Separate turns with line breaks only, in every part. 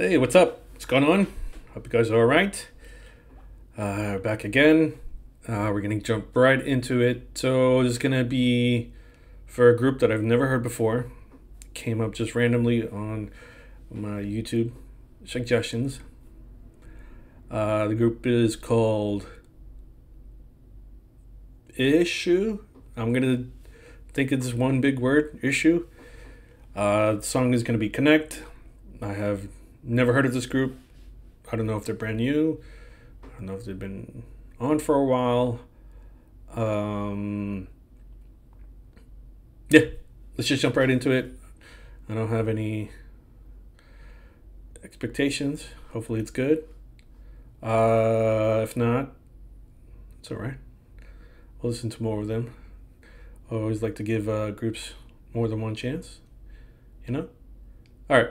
Hey, what's up? What's going on? Hope you guys are all right. Uh, back again. Uh, we're gonna jump right into it. So this is gonna be for a group that I've never heard before. Came up just randomly on my YouTube suggestions. Uh, the group is called Issue. I'm gonna think it's one big word. Issue. Uh, the song is gonna be Connect. I have never heard of this group. I don't know if they're brand new. I don't know if they've been on for a while. Um, yeah, let's just jump right into it. I don't have any expectations. Hopefully, it's good. Uh, if not, it's all right. We'll listen to more of them. I always like to give uh, groups more than one chance. You know? All right.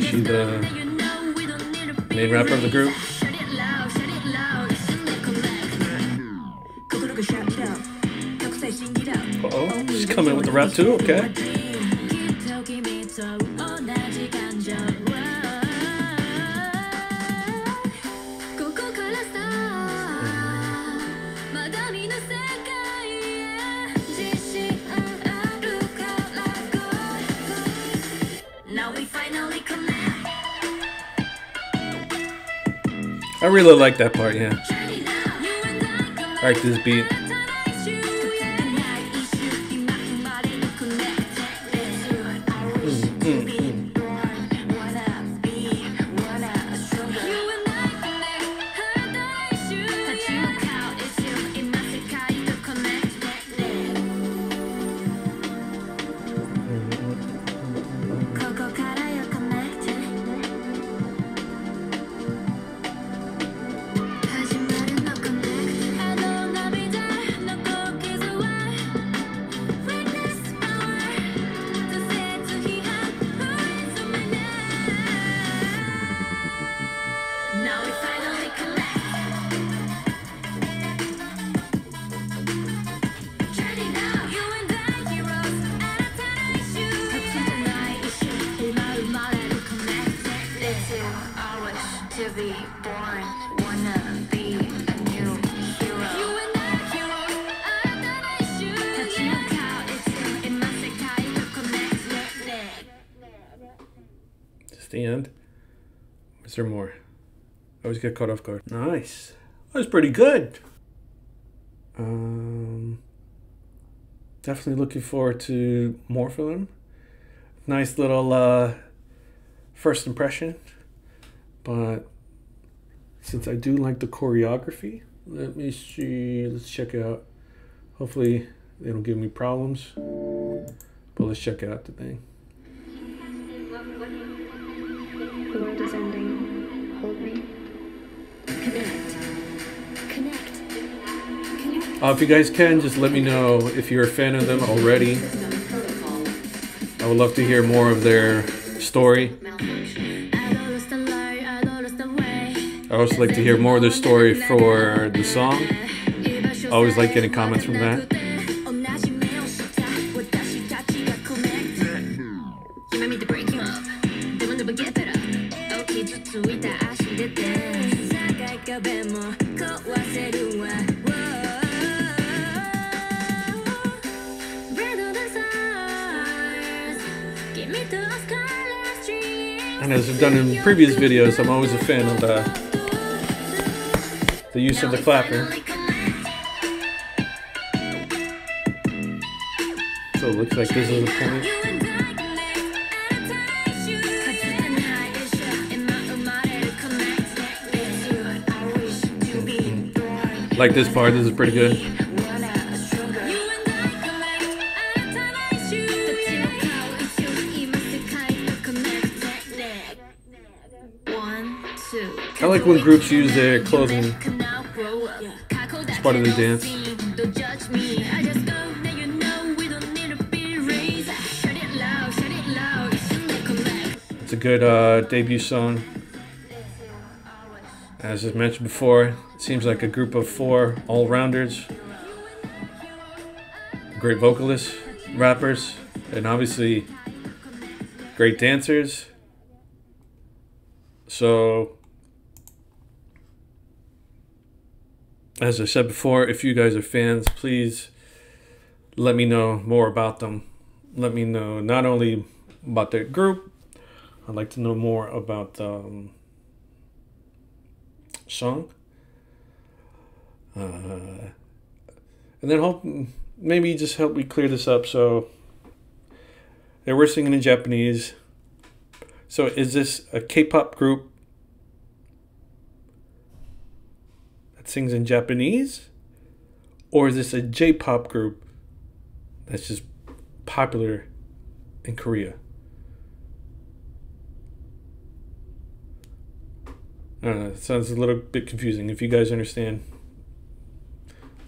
just
the
know that you know we don't need to be
main rapper of the group? Uh oh, she's coming with the rap too, okay. I really like that part, yeah.
I
like this beat. Just the end. Is there more? I always get caught off guard. Nice. That was pretty good. Um, definitely looking forward to more film. Nice little uh, first impression, but since I do like the choreography, let me see. Let's check out. Hopefully, they don't give me problems. But let's check out the thing.
The world is ending. Hold me. Connect. Connect. Connect.
Uh, if you guys can, just let me know if you're a fan of them already. I would love to hear more of their story.
I also like to hear more of the story for the song. I always like getting comments from that. And as I've done in previous videos, I'm always a fan of the the use of the clapper. So it looks like this is the point. Like this part, this is pretty good.
I like when groups use their clothing
as
part of the dance.
It's a good uh, debut song. As I mentioned before, it seems like a group of four all rounders, great vocalists, rappers, and obviously great dancers. So, as I said before, if you guys are fans, please let me know more about them. Let me know not only about their group, I'd like to know more about the um, song. Uh, and then hope maybe just help me clear this up. So they were singing in Japanese. So is this a K-pop group that sings in Japanese, or is this a J-pop group that's just popular in Korea? I don't know. It sounds a little bit confusing. If you guys understand,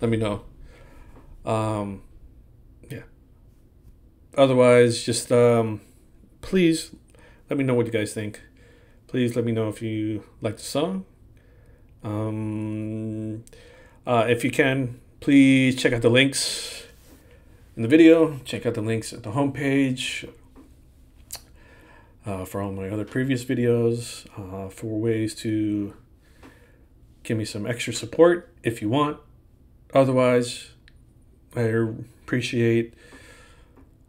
let me know. Um, yeah. Otherwise, just um, please let me know what you guys think. Please let me know if you like the song. Um, uh, if you can, please check out the links in the video. Check out the links at the homepage uh, for all my other previous videos, uh, for ways to give me some extra support if you want. Otherwise, I appreciate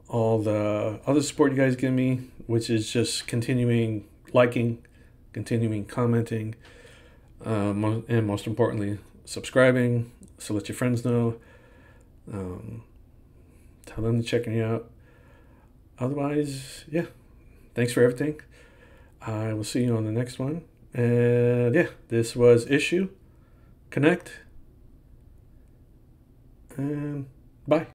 all the other support you guys give me, which is just continuing liking, continuing commenting, um, and most importantly, subscribing. So let your friends know. Um, tell them to check me out. Otherwise, yeah thanks for everything. I will see you on the next one. And yeah, this was Issue. Connect. And bye.